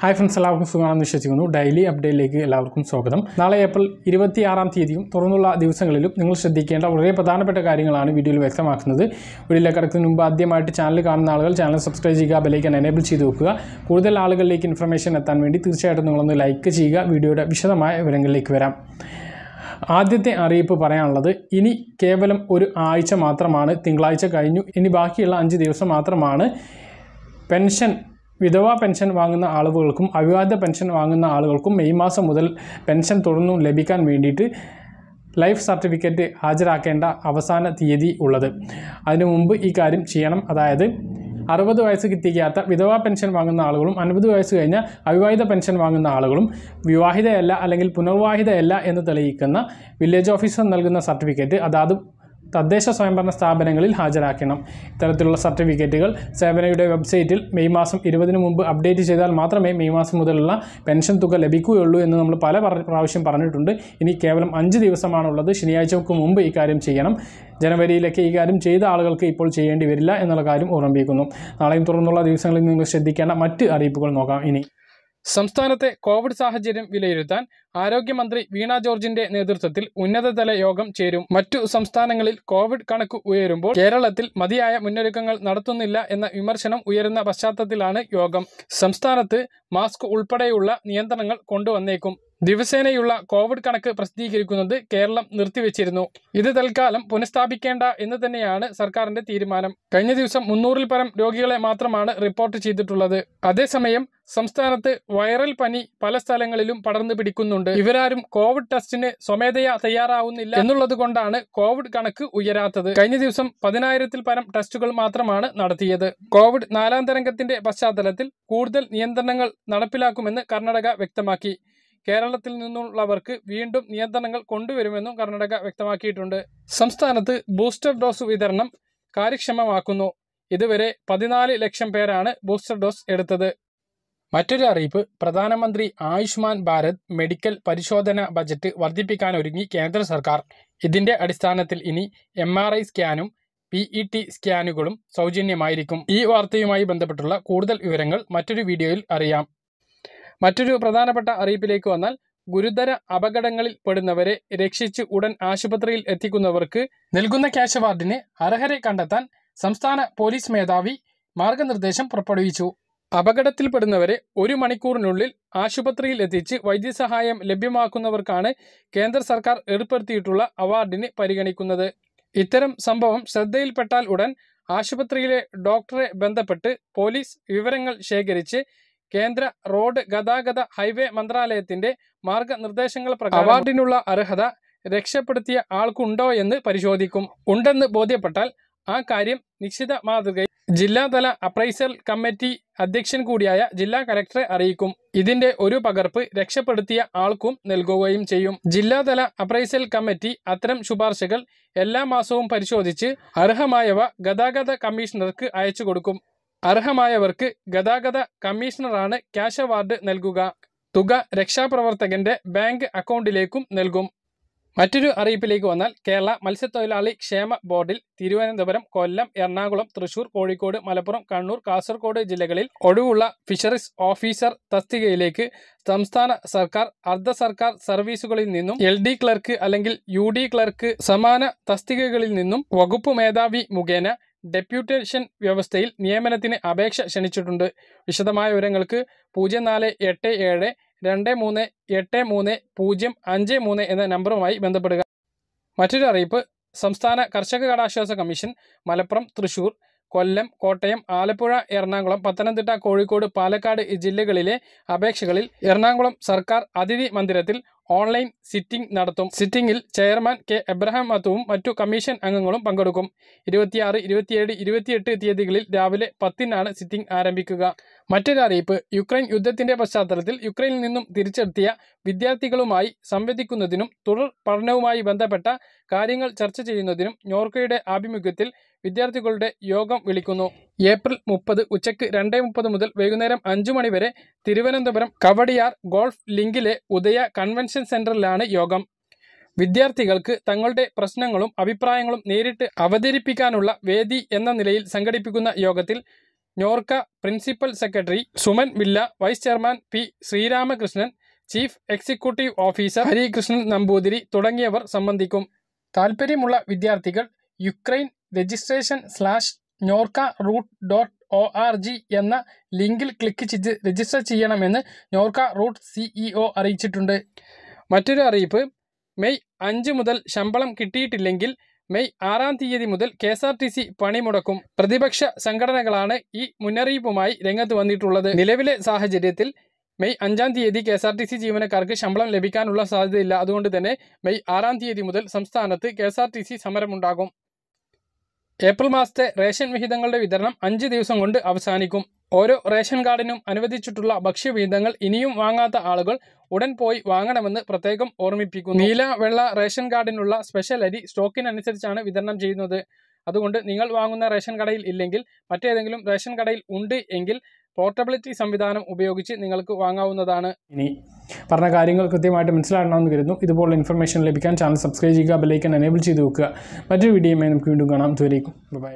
Hi friends എല്ലാവർക്കും സുഖമാണെന്ന് വിശ്വസിക്കുന്നു. ഡെയിലി അപ്ഡേറ്റിലേക്ക് എല്ലാവർക്കും സ്വാഗതം. നാളെ ഏപ്രിൽ ഇരുപത്തിയാറാം തീയതിയും തുറന്നുള്ള ദിവസങ്ങളിലും നിങ്ങൾ ശ്രദ്ധിക്കേണ്ട വളരെ പ്രധാനപ്പെട്ട കാര്യങ്ങളാണ് വീഡിയോയിൽ വ്യക്തമാക്കുന്നത്. വീഡിയോയിലെ കിടക്കുന്നതിന് മുമ്പ് ആദ്യമായിട്ട് ചാനൽ കാണുന്ന ആളുകൾ ചാനൽ സബ്സ്ക്രൈബ് ചെയ്യുക ബെലൈക്കൻ എനേബിൾ ചെയ്ത് വെക്കുക. കൂടുതൽ ആളുകളിലേക്ക് ഇൻഫർമേഷൻ എത്താൻ വേണ്ടി തീർച്ചയായിട്ടും നിങ്ങളൊന്ന് ലൈക്ക് ചെയ്യുക. വീഡിയോയുടെ വിശദമായ വിവരങ്ങളിലേക്ക് വരാം. ആദ്യത്തെ അറിയിപ്പ് പറയാനുള്ളത് ഇനി കേവലം ഒരു ആഴ്ച മാത്രമാണ് തിങ്കളാഴ്ച കഴിഞ്ഞു. ഇനി ബാക്കിയുള്ള അഞ്ച് ദിവസം മാത്രമാണ് പെൻഷൻ വിധവാ പെൻഷൻ വാങ്ങുന്ന ആളുകൾക്കും അവിവാദ പെൻഷൻ വാങ്ങുന്ന ആളുകൾക്കും മെയ് മാസം മുതൽ പെൻഷൻ തുടർന്നും ലഭിക്കാൻ വേണ്ടിയിട്ട് ലൈഫ് സർട്ടിഫിക്കറ്റ് ഹാജരാക്കേണ്ട അവസാന തീയതി ഉള്ളത്. അതിനു മുമ്പ് ഈ കാര്യം ചെയ്യണം. അതായത് അറുപത് വയസ്സ് തികയാത്ത വിധവാ പെൻഷൻ വാങ്ങുന്ന ആളുകളും അൻപത് വയസ്സ് കഴിഞ്ഞ അവിവാഹിത പെൻഷൻ വാങ്ങുന്ന ആളുകളും വിവാഹിതയല്ല അല്ലെങ്കിൽ പുനർവാഹിതയല്ല എന്ന് തെളിയിക്കുന്ന വില്ലേജ് ഓഫീസർ നൽകുന്ന സർട്ടിഫിക്കറ്റ് അതാത് തദ്ദേശ സ്വയംഭരണ സ്ഥാപനങ്ങളിൽ ഹാജരാക്കണം. ഇത്തരത്തിലുള്ള സർട്ടിഫിക്കറ്റുകൾ സേവനയുടെ വെബ്സൈറ്റിൽ മെയ് മാസം ഇരുപതിന് മുമ്പ് അപ്ഡേറ്റ് ചെയ്താൽ മാത്രമേ മെയ് മാസം മുതലുള്ള പെൻഷൻ തുക ലഭിക്കുകയുള്ളൂ എന്ന് നമ്മൾ പല പ്രാവശ്യം പറഞ്ഞിട്ടുണ്ട്. ഇനി കേവലം അഞ്ച് ദിവസമാണുള്ളത്. ശനിയാഴ്ചക്ക് മുമ്പ് ഈ കാര്യം ചെയ്യണം. ജനുവരിയിലൊക്കെ ഈ കാര്യം ചെയ്ത ആളുകൾക്ക് ഇപ്പോൾ ചെയ്യേണ്ടി വരില്ല എന്നുള്ള കാര്യം ഓർമ്മിപ്പിക്കുന്നു. നാളെയും തുടർന്നുള്ള ദിവസങ്ങളിൽ നിങ്ങൾ ശ്രദ്ധിക്കേണ്ട മറ്റ് അറിയിപ്പുകൾ നോക്കാം. ഇനി സംസ്ഥാനത്തെ കോവിഡ് സാഹചര്യം വിലയിരുത്താൻ ആരോഗ്യമന്ത്രി വീണ ജോർജിന്റെ നേതൃത്വത്തിൽ ഉന്നതതല യോഗം ചേരും. മറ്റു സംസ്ഥാനങ്ങളിൽ കോവിഡ് കണക്ക് ഉയരുമ്പോൾ കേരളത്തിൽ മതിയായ മുന്നൊരുക്കങ്ങൾ നടത്തുന്നില്ല എന്ന വിമർശനം ഉയരുന്ന പശ്ചാത്തലത്തിലാണ് യോഗം. സംസ്ഥാനത്ത് മാസ്ക് ഉൾപ്പെടെയുള്ള നിയന്ത്രണങ്ങൾ കൊണ്ടുവന്നേക്കും. ദിവസേനയുള്ള കോവിഡ് കണക്ക് പ്രസിദ്ധീകരിക്കുന്നത് കേരളം നിർത്തിവെച്ചിരുന്നു. ഇത് തൽക്കാലം പുനഃസ്ഥാപിക്കേണ്ട എന്ന് തന്നെയാണ് സർക്കാരിന്റെ തീരുമാനം. കഴിഞ്ഞ ദിവസം മുന്നൂറിൽ പരം രോഗികളെ മാത്രമാണ് റിപ്പോർട്ട് ചെയ്തിട്ടുള്ളത്. അതേസമയം സംസ്ഥാനത്ത് വൈറൽ പനി പല സ്ഥലങ്ങളിലും പടർന്നു പിടിക്കുന്നുണ്ട്. ഇവരാരും കോവിഡ് ടെസ്റ്റിന് സ്വമേധയാ തയ്യാറാവുന്നില്ല എന്നുള്ളത് കൊണ്ടാണ് കോവിഡ് കണക്ക് ഉയരാത്തത്. കഴിഞ്ഞ ദിവസം പതിനായിരത്തിൽ പരം ടെസ്റ്റുകൾ മാത്രമാണ് നടത്തിയത്. കോവിഡ് നാലാം തരംഗത്തിന്റെ പശ്ചാത്തലത്തിൽ കൂടുതൽ നിയന്ത്രണങ്ങൾ നടപ്പിലാക്കുമെന്ന് കർണാടക വ്യക്തമാക്കി. കേരളത്തിൽ നിന്നുള്ളവർക്ക് വീണ്ടും നിയന്ത്രണങ്ങൾ കൊണ്ടുവരുമെന്നും കർണാടക വ്യക്തമാക്കിയിട്ടുണ്ട്. സംസ്ഥാനത്ത് ബൂസ്റ്റർ ഡോസ് വിതരണം കാര്യക്ഷമമാക്കുന്നു. ഇതുവരെ പതിനാല് ലക്ഷം പേരാണ് ബൂസ്റ്റർ ഡോസ് എടുത്തത്. മറ്റൊരു അറിയിപ്പ്. പ്രധാനമന്ത്രി ആയുഷ്മാൻ ഭാരത് മെഡിക്കൽ പരിശോധന ബജറ്റ് വർദ്ധിപ്പിക്കാനൊരുങ്ങി കേന്ദ്ര സർക്കാർ. ഇതിന്റെ അടിസ്ഥാനത്തിൽ ഇനി എം ആർ ഐ സ്കാനും പി ഇ ടി സ്കാനുകളും സൗജന്യമായിരിക്കും. ഈ വാർത്തയുമായി ബന്ധപ്പെട്ടുള്ള കൂടുതൽ വിവരങ്ങൾ മറ്റൊരു വീഡിയോയിൽ അറിയാം. മറ്റൊരു പ്രധാനപ്പെട്ട അറിയിപ്പിലേക്ക് വന്നാൽ ഗുരുതര അപകടങ്ങളിൽ പെടുന്നവരെ രക്ഷിച്ച് ഉടൻ ആശുപത്രിയിൽ എത്തിക്കുന്നവർക്ക് നൽകുന്ന ക്യാഷ് അവാർഡിന് അർഹരെ കണ്ടെത്താൻ സംസ്ഥാന പോലീസ് മേധാവി മാർഗനിർദ്ദേശം പുറപ്പെടുവിച്ചു. അപകടത്തിൽപ്പെടുന്നവരെ ഒരു മണിക്കൂറിനുള്ളിൽ ആശുപത്രിയിൽ എത്തിച്ച് വൈദ്യസഹായം ലഭ്യമാക്കുന്നവർക്കാണ് കേന്ദ്ര സർക്കാർ ഏർപ്പെടുത്തിയിട്ടുള്ള അവാർഡിന് പരിഗണിക്കുന്നത്. ഇത്തരം സംഭവം ശ്രദ്ധയിൽപ്പെട്ടാൽ ഉടൻ ആശുപത്രിയിലെ ഡോക്ടറെ ബന്ധപ്പെട്ട് പോലീസ് വിവരങ്ങൾ ശേഖരിച്ച് കേന്ദ്ര റോഡ് ഗതാഗത ഹൈവേ മന്ത്രാലയത്തിന്റെ മാർഗനിർദ്ദേശങ്ങൾ പ്രകാരം അവാർഡിനുള്ള അർഹത രക്ഷപ്പെടുത്തിയ ആൾക്കുണ്ടോ എന്ന് പരിശോധിക്കും. ഉണ്ടെന്ന് ബോധ്യപ്പെട്ടാൽ ആ കാര്യം നിശ്ചിത മാതൃകയിൽ ജില്ലാതല അപ്രൈസൽ കമ്മിറ്റി അധ്യക്ഷൻ കൂടിയായ ജില്ലാ കലക്ടറെ അറിയിക്കും. ഇതിന്റെ ഒരു പകർപ്പ് രക്ഷപ്പെടുത്തിയ ആൾക്കും നൽകുകയും ചെയ്യും. ജില്ലാതല അപ്രൈസൽ കമ്മിറ്റി അത്തരം ശുപാർശകൾ എല്ലാ മാസവും പരിശോധിച്ച് അർഹമായവ ഗതാഗത കമ്മീഷണർക്ക് അയച്ചു കൊടുക്കും. അർഹമായവർക്ക് ഗതാഗത കമ്മീഷണറാണ് ക്യാഷ് അവാർഡ് നൽകുക. തുക രക്ഷാപ്രവർത്തകന്റെ ബാങ്ക് അക്കൗണ്ടിലേക്കും നൽകും. മറ്റൊരു അറിയിപ്പിലേക്ക് വന്നാൽ കേരള മത്സ്യത്തൊഴിലാളി ക്ഷേമ ബോർഡിൽ തിരുവനന്തപുരം കൊല്ലം എറണാകുളം തൃശൂർ കോഴിക്കോട് മലപ്പുറം കണ്ണൂർ കാസർഗോഡ് ജില്ലകളിൽ ഒഴിവുള്ള ഫിഷറീസ് ഓഫീസർ തസ്തികയിലേക്ക് സംസ്ഥാന സർക്കാർ അർദ്ധ സർക്കാർ സർവീസുകളിൽ നിന്നും എൽ ഡി ക്ലർക്ക് അല്ലെങ്കിൽ യു ഡി ക്ലർക്ക് സമാന തസ്തികകളിൽ നിന്നും വകുപ്പ് മേധാവി മുഖേന ഡെപ്യൂട്ടേഷൻ വ്യവസ്ഥയിൽ നിയമനത്തിന് അപേക്ഷ ക്ഷണിച്ചിട്ടുണ്ട്. വിശദമായ വിവരങ്ങൾക്ക് പൂജ്യം നാല് എട്ട് ഏഴ് രണ്ട് മൂന്ന് എട്ട് മൂന്ന് പൂജ്യം അഞ്ച് മൂന്ന് എന്ന നമ്പറുമായി ബന്ധപ്പെടുക. മറ്റൊരു അറിയിപ്പ്. സംസ്ഥാന കർഷക കടാശ്വാസ കമ്മീഷൻ മലപ്പുറം തൃശൂർ കൊല്ലം കോട്ടയം ആലപ്പുഴ എറണാകുളം പത്തനംതിട്ട കോഴിക്കോട് പാലക്കാട് ജില്ലകളിലെ അപേക്ഷകളിൽ എറണാകുളം സർക്കാർ അതിഥി മന്ദിരത്തിൽ ഓൺലൈൻ സിറ്റിംഗ് നടത്തും. സിറ്റിംഗിൽ ചെയർമാൻ കെ. എബ്രഹാം മത്തുവും മറ്റു കമ്മീഷൻ അംഗങ്ങളും പങ്കെടുക്കും. ഇരുപത്തിയാറ് ഇരുപത്തിയേഴ് ഇരുപത്തിയെട്ട് തീയതികളിൽ രാവിലെ പത്തിനാണ് സിറ്റിംഗ് ആരംഭിക്കുക. മറ്റൊരു അറിയിപ്പ് യുക്രൈൻ യുദ്ധത്തിന്റെ പശ്ചാത്തലത്തിൽ യുക്രൈനിൽ നിന്നും തിരിച്ചെത്തിയ വിദ്യാർത്ഥികളുമായി സംവദിക്കുന്നതിനും തുടർ പഠനവുമായി ബന്ധപ്പെട്ട കാര്യങ്ങൾ ചർച്ച ചെയ്യുന്നതിനും നോർക്കയുടെ ആഭിമുഖ്യത്തിൽ വിദ്യാർത്ഥികളുടെ യോഗം വിളിക്കുന്നു. ഏപ്രിൽ മുപ്പത് ഉച്ചയ്ക്ക് രണ്ട് മുപ്പത് മുതൽ വൈകുന്നേരം അഞ്ചു മണിവരെ തിരുവനന്തപുരം കവടിയാർ ഗോൾഫ് ലിങ്കിലെ ഉദയ കൺവെൻഷൻ സെന്ററിലാണ് യോഗം. വിദ്യാർത്ഥികൾക്ക് തങ്ങളുടെ പ്രശ്നങ്ങളും അഭിപ്രായങ്ങളും നേരിട്ട് അവതരിപ്പിക്കാനുള്ള വേദി എന്ന നിലയിൽ സംഘടിപ്പിക്കുന്ന യോഗത്തിൽ Norka principal secretary Suman മില്ല vice chairman P Sreeramakrishnan chief executive officer Harikrishnan Namboothiri തുടങ്ങിയവർ സംബന്ധിക്കും. താൽപ്പര്യമുള്ള വിദ്യാർത്ഥികൾ Ukraine registration slash Norka roots dot O R G എന്ന ലിങ്കിൽ ക്ലിക്ക് ചെയ്ത് രജിസ്റ്റർ ചെയ്യണമെന്ന് നോർക്ക റൂട്ട് സിഇഒ അറിയിച്ചിട്ടുണ്ട്. മറ്റൊരു അറിയിപ്പ് മെയ് അഞ്ച് മുതൽ ശമ്പളം കിട്ടിയിട്ടില്ലെങ്കിൽ മെയ് ആറാം തീയതി മുതൽ K S R T C പണിമുടക്കും പ്രതിപക്ഷ സംഘടനകളാണ് ഈ മുന്നറിയിപ്പുമായി രംഗത്ത് വന്നിട്ടുള്ളത്. നിലവിലെ സാഹചര്യത്തിൽ മെയ് അഞ്ചാം തീയതി K S R T C ജീവനക്കാർക്ക് ശമ്പളം ലഭിക്കാനുള്ള സാധ്യതയില്ല. അതുകൊണ്ട് തന്നെ മെയ് ആറാം തീയതി മുതൽ സംസ്ഥാനത്ത് K S R T C സമരമുണ്ടാകും. April മാസത്തെ റേഷൻ വിഹിതങ്ങളുടെ വിതരണം അഞ്ച് ദിവസം കൊണ്ട് അവസാനിക്കും. ഓരോ റേഷൻ കാർഡിനും അനുവദിച്ചിട്ടുള്ള ഭക്ഷ്യവിഹിതങ്ങൾ ഇനിയും വാങ്ങാത്ത ആളുകൾ ഉടൻ പോയി വാങ്ങണമെന്ന് പ്രത്യേകം ഓർമ്മിപ്പിക്കുന്നു. നീല വെള്ള റേഷൻ കാർഡിനുള്ള സ്പെഷ്യൽ അരി സ്റ്റോക്കിനനുസരിച്ചാണ് വിതരണം ചെയ്യുന്നത്. അതുകൊണ്ട് നിങ്ങൾ വാങ്ങുന്ന റേഷൻ കടയിൽ ഇല്ലെങ്കിൽ മറ്റേതെങ്കിലും റേഷൻ കടയിൽ ഉണ്ട് എങ്കിൽ പോർട്ടബിലിറ്റി സംവിധാനം ഉപയോഗിച്ച് നിങ്ങൾക്ക് വാങ്ങാവുന്നതാണ്. ഇനി പറഞ്ഞ കാര്യങ്ങൾ കൃത്യമായിട്ട് മനസ്സിലാക്കണമെന്ന് കരുതുന്നു. ഇതുപോലുള്ള ഇൻഫർമേഷൻ ലഭിക്കാൻ ചാനൽ സബ്സ്ക്രൈബ് ചെയ്യുക ബെലൈക്കൻ എനേബിൾ ചെയ്ത് വെക്കുക. മറ്റൊരു വീഡിയോയുമായി നമുക്ക് വീണ്ടും കാണാം. ദൂരേക്കും ബൈ